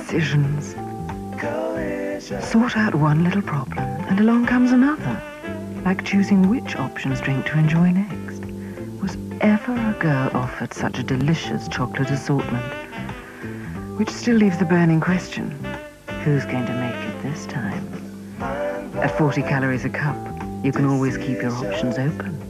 decisions. Sort out one little problem, and along comes another. Like choosing which options drink to enjoy next. Was ever a girl offered such a delicious chocolate assortment? Which still leaves the burning question. Who's going to make it this time? At 40 calories a cup, you can always keep your options open.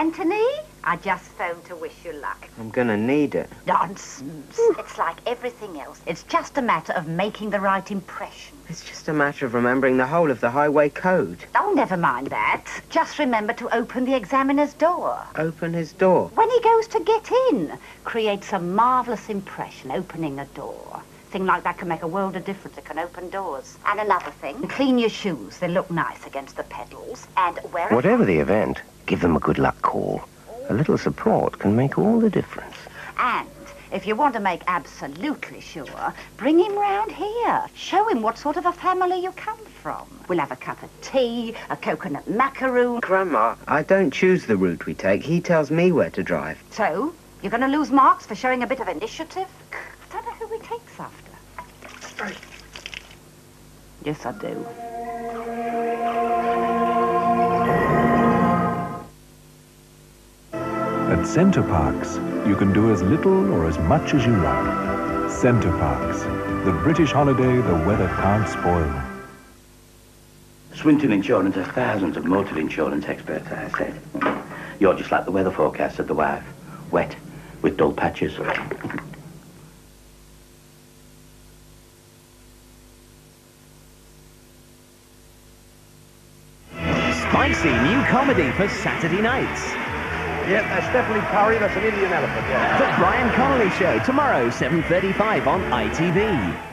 Anthony, I just phoned to wish you luck. I'm gonna need it. Nonsense. It's like everything else. It's just a matter of making the right impression. It's just a matter of remembering the whole of the highway code. Oh, never mind that. Just remember to open the examiner's door. Open his door. When he goes to get in, creates a marvellous impression opening a door. Thing like that can make a world of difference. It can open doors. And another thing, clean your shoes. They look nice against the pedals. And wear. Whatever the event, give them a good luck call. A little support can make all the difference. And if you want to make absolutely sure, bring him round here. Show him what sort of a family you come from. We'll have a cup of tea, a coconut macaroon. Grandma, I don't choose the route we take. He tells me where to drive. So, you're going to lose marks for showing a bit of initiative? I don't know who he takes after. Yes, I do. At Center Parcs, you can do as little or as much as you like. Center Parcs, the British holiday the weather can't spoil. Swinton Insurance has thousands of motor insurance experts, I said. You're just like the weather forecast said the wife. Wet, with dull patches. Spicy new comedy for Saturday nights. Yep, that's definitely curry. That's an Indian elephant, yeah. The Brian Conley Show, tomorrow, 7.35 on ITV.